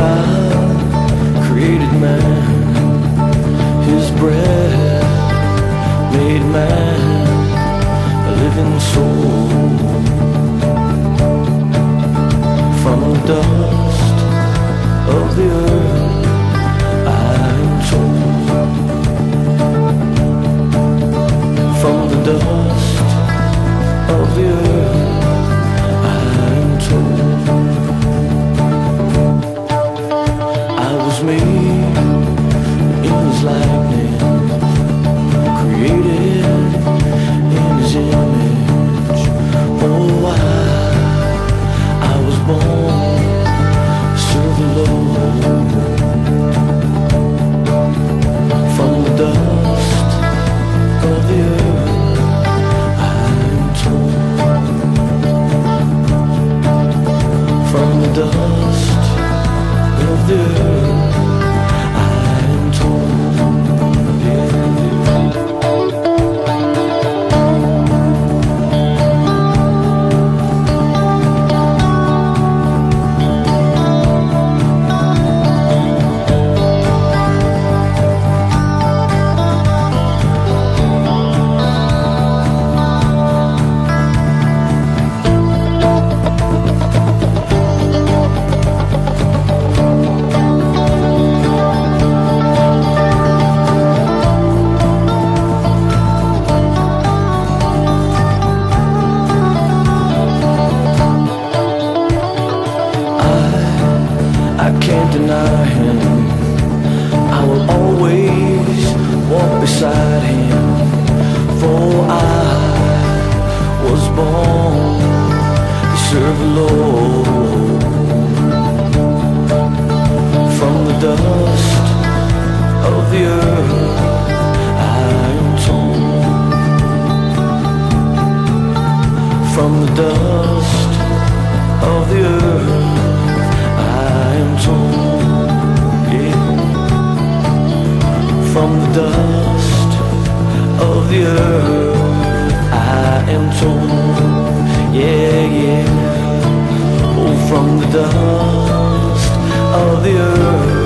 God created man. His breath made man a living soul. From the dust of the earth, I'm told. From the dust of the earth, From the dust of the earth, can't deny him. I will always walk beside him. For I was born to serve the Lord. From the dust of the earth, I am torn. From the dust From the dust of the earth, I am torn, yeah, yeah. Oh, from the dust of the earth.